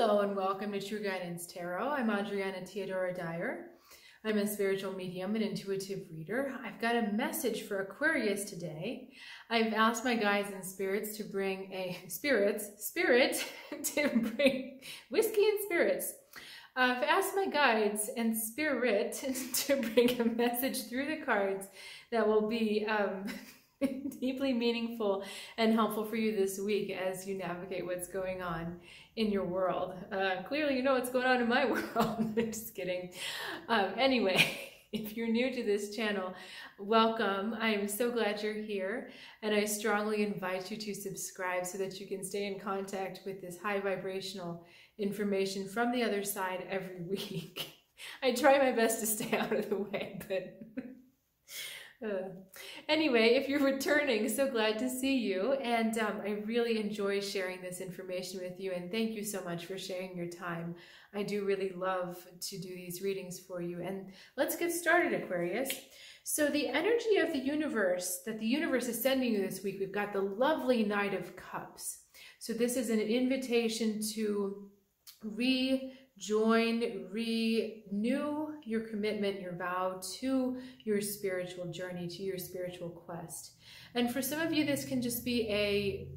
Hello and welcome to True Guidance Tarot. I'm Adriana Teodoro-Dier. I'm a spiritual medium and intuitive reader. I've got a message for Aquarius today. I've asked my guides and spirits to bring a spirits, spirit, to bring whiskey and spirits. I've asked my guides and spirit to bring a message through the cards that will be um, deeply meaningful and helpful for you this week as you navigate what's going on in your world. Uh, clearly, you know what's going on in my world. Just kidding. Um, anyway, if you're new to this channel, welcome. I am so glad you're here, and I strongly invite you to subscribe so that you can stay in contact with this high vibrational information from the other side every week. I try my best to stay out of the way, but anyway, if you're returning, so glad to see you. And um, I really enjoy sharing this information with you. And thank you so much for sharing your time. I do really love to do these readings for you. And let's get started, Aquarius. So the energy of the universe that the universe is sending you this week, we've got the lovely Knight of Cups. So this is an invitation to re join, renew your commitment, your vow to your spiritual journey, to your spiritual quest. And for some of you, this can just be a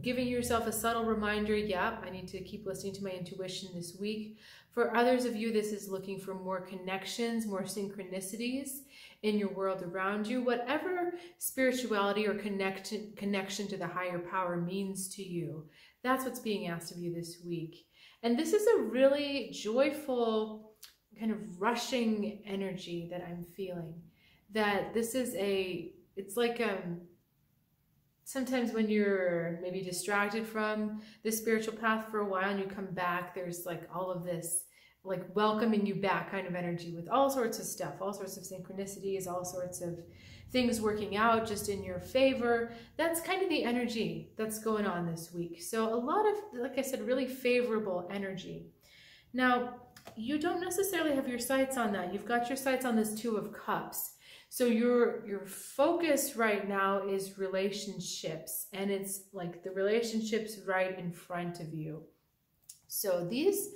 giving yourself a subtle reminder, yeah, I need to keep listening to my intuition this week. For others of you, this is looking for more connections, more synchronicities in your world around you. Whatever spirituality or connection, connection to the higher power means to you, that's what's being asked of you this week. And this is a really joyful, kind of rushing energy that I'm feeling. That this is a, it's like um, sometimes when you're maybe distracted from the spiritual path for a while and you come back, there's like all of this like welcoming you back kind of energy with all sorts of stuff, all sorts of synchronicities, all sorts of things working out just in your favor. That's kind of the energy that's going on this week. So a lot of, like I said, really favorable energy. Now, you don't necessarily have your sights on that. You've got your sights on this Two of Cups. So your your focus right now is relationships and it's like the relationships right in front of you. So these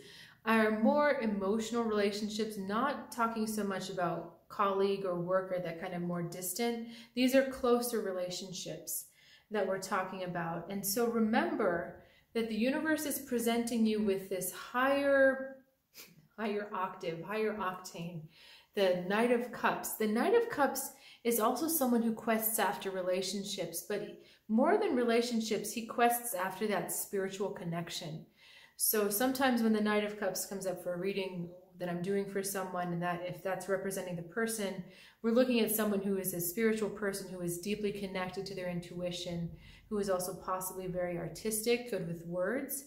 are more emotional relationships, not talking so much about colleague or worker that kind of more distant. These are closer relationships that we're talking about. And so remember that the universe is presenting you with this higher, higher octave, higher octane, the Knight of Cups. The Knight of Cups is also someone who quests after relationships, but more than relationships, he quests after that spiritual connection. So sometimes when the Knight of Cups comes up for a reading, that I'm doing for someone and that if that's representing the person, we're looking at someone who is a spiritual person who is deeply connected to their intuition, who is also possibly very artistic, good with words.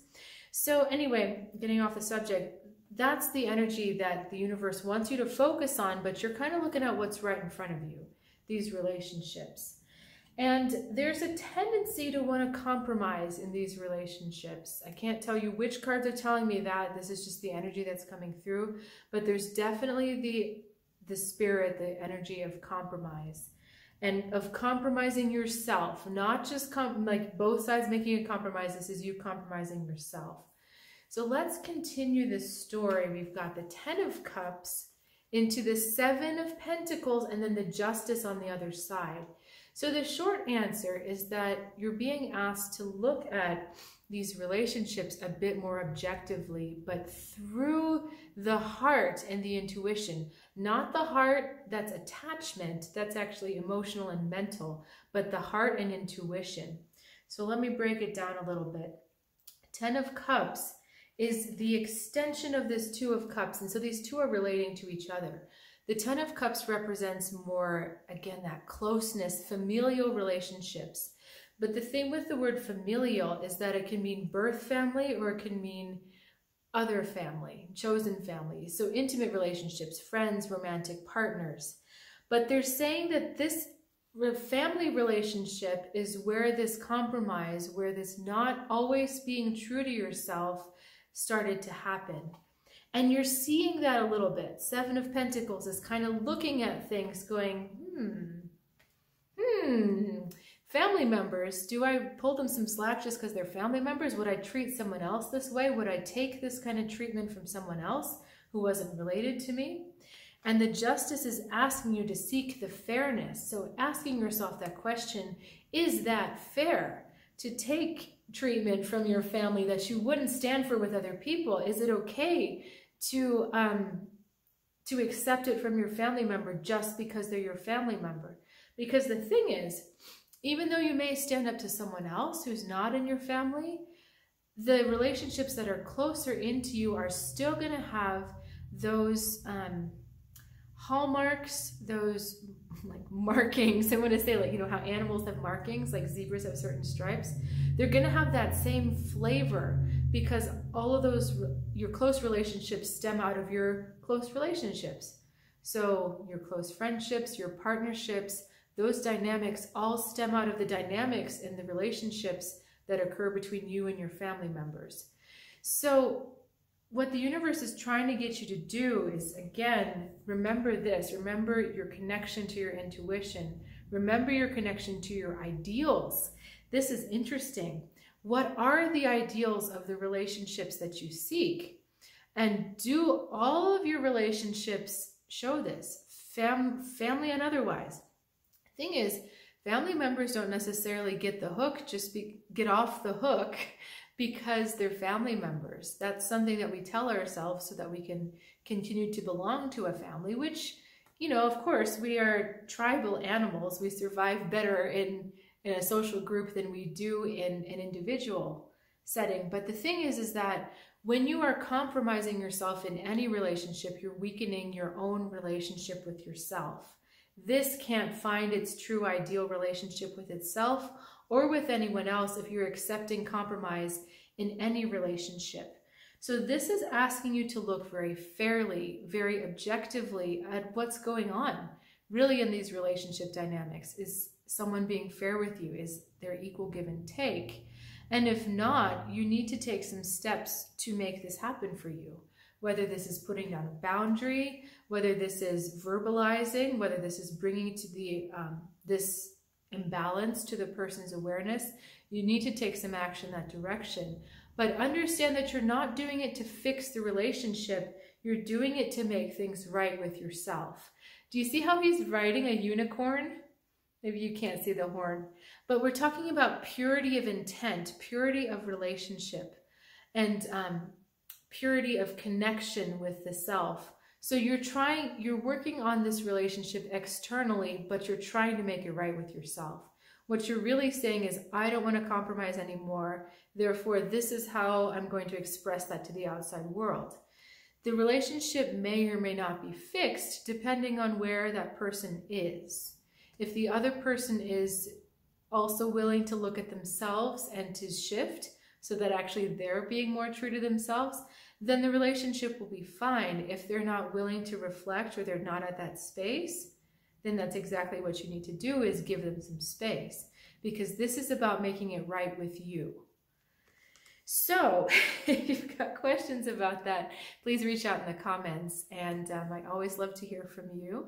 So anyway, getting off the subject, that's the energy that the universe wants you to focus on, but you're kind of looking at what's right in front of you, these relationships. And there's a tendency to want to compromise in these relationships. I can't tell you which cards are telling me that. This is just the energy that's coming through. But there's definitely the, the spirit, the energy of compromise. And of compromising yourself, not just like both sides making a compromise. This is you compromising yourself. So let's continue this story. We've got the Ten of Cups into the Seven of Pentacles and then the Justice on the other side. So the short answer is that you're being asked to look at these relationships a bit more objectively, but through the heart and the intuition, not the heart that's attachment, that's actually emotional and mental, but the heart and intuition. So let me break it down a little bit. Ten of Cups is the extension of this Two of Cups, and so these two are relating to each other. The Ten of Cups represents more, again, that closeness, familial relationships. But the thing with the word familial is that it can mean birth family or it can mean other family, chosen family. So intimate relationships, friends, romantic partners. But they're saying that this family relationship is where this compromise, where this not always being true to yourself started to happen. And you're seeing that a little bit. Seven of Pentacles is kind of looking at things going, hmm, hmm, Family members, do I pull them some slack just because they're family members? Would I treat someone else this way? Would I take this kind of treatment from someone else who wasn't related to me? And the justice is asking you to seek the fairness. So asking yourself that question, is that fair? To take treatment from your family that you wouldn't stand for with other people? Is it okay to um, to accept it from your family member just because they're your family member? Because the thing is, even though you may stand up to someone else who's not in your family, the relationships that are closer into you are still going to have those um, hallmarks, those like markings. I want to say like, you know, how animals have markings, like zebras have certain stripes. They're going to have that same flavor because all of those, your close relationships stem out of your close relationships. So your close friendships, your partnerships, those dynamics all stem out of the dynamics in the relationships that occur between you and your family members. So what the universe is trying to get you to do is, again, remember this. Remember your connection to your intuition. Remember your connection to your ideals. This is interesting. What are the ideals of the relationships that you seek? And do all of your relationships show this, Fam family and otherwise? Thing is, family members don't necessarily get the hook, just be, get off the hook because they're family members. That's something that we tell ourselves so that we can continue to belong to a family, which, you know, of course, we are tribal animals. We survive better in, in a social group than we do in an individual setting. But the thing is, is that when you are compromising yourself in any relationship, you're weakening your own relationship with yourself. This can't find its true ideal relationship with itself or with anyone else if you're accepting compromise in any relationship. So this is asking you to look very fairly, very objectively at what's going on really in these relationship dynamics. Is someone being fair with you? Is there equal give and take? And if not, you need to take some steps to make this happen for you. Whether this is putting down a boundary, whether this is verbalizing, whether this is bringing to the um, this imbalance to the person's awareness, you need to take some action that direction. But understand that you're not doing it to fix the relationship, you're doing it to make things right with yourself. Do you see how he's riding a unicorn? Maybe you can't see the horn, but we're talking about purity of intent, purity of relationship, and um, purity of connection with the self. So you're trying, you're working on this relationship externally, but you're trying to make it right with yourself. What you're really saying is, I don't want to compromise anymore. Therefore, this is how I'm going to express that to the outside world. The relationship may or may not be fixed depending on where that person is. If the other person is also willing to look at themselves and to shift so that actually they're being more true to themselves, then the relationship will be fine. If they're not willing to reflect or they're not at that space, then that's exactly what you need to do is give them some space because this is about making it right with you. So if you've got questions about that, please reach out in the comments. And um, I always love to hear from you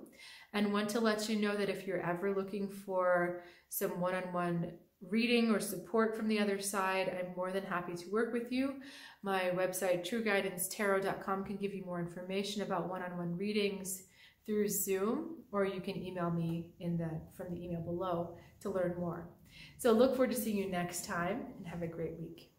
and want to let you know that if you're ever looking for some one-on-one -on -one reading or support from the other side, I'm more than happy to work with you. My website, trueguidancetarot.com, can give you more information about one-on-one -on -one readings through Zoom, or you can email me in the from the email below to learn more. So look forward to seeing you next time and have a great week.